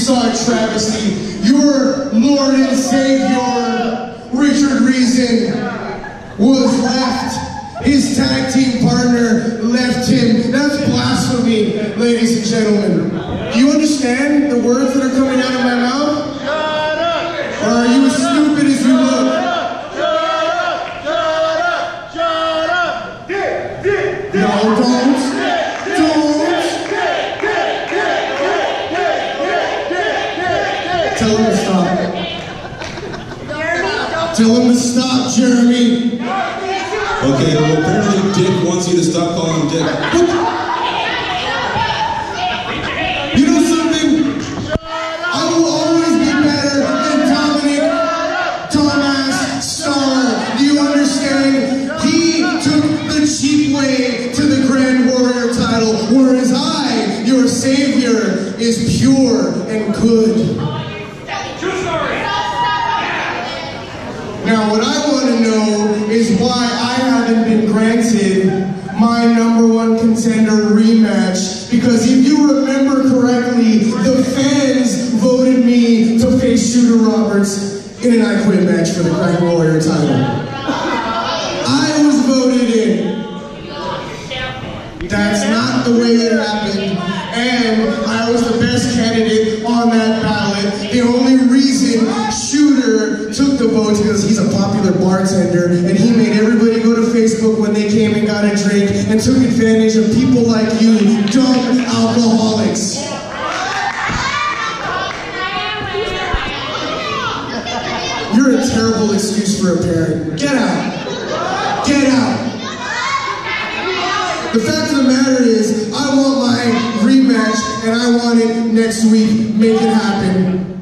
saw a travesty. Your Lord and Savior, Richard Reason, was left. His tag team partner left him. That's blasphemy, ladies and gentlemen. Do you understand the words that are coming out of my mouth? Or are you as stupid as you look? No, don't. Don't. Tell him to stop. Tell him to stop, Jeremy. Okay, well apparently Dick wants you to stop calling him Dick. You know something? I will always be better than Dominic Dumbass Star. Do you understand? He took the cheap way to the Grand Warrior title, whereas I, your savior, is pure and good. Now, what I want to know is why I haven't been granted my number one contender rematch. Because if you remember correctly, the fans voted me to face Shooter Roberts in an I Quit match for the Grand Warrior title. I was voted in. That's not the way it happened. And I was the best candidate on that ballot. The only reason Because he's a popular bartender and he made everybody go to Facebook when they came and got a drink and took advantage of people like you, dumb alcoholics. You're a terrible excuse for a parent. Get out. Get out. The fact of the matter is, I want my rematch and I want it next week. Make it happen.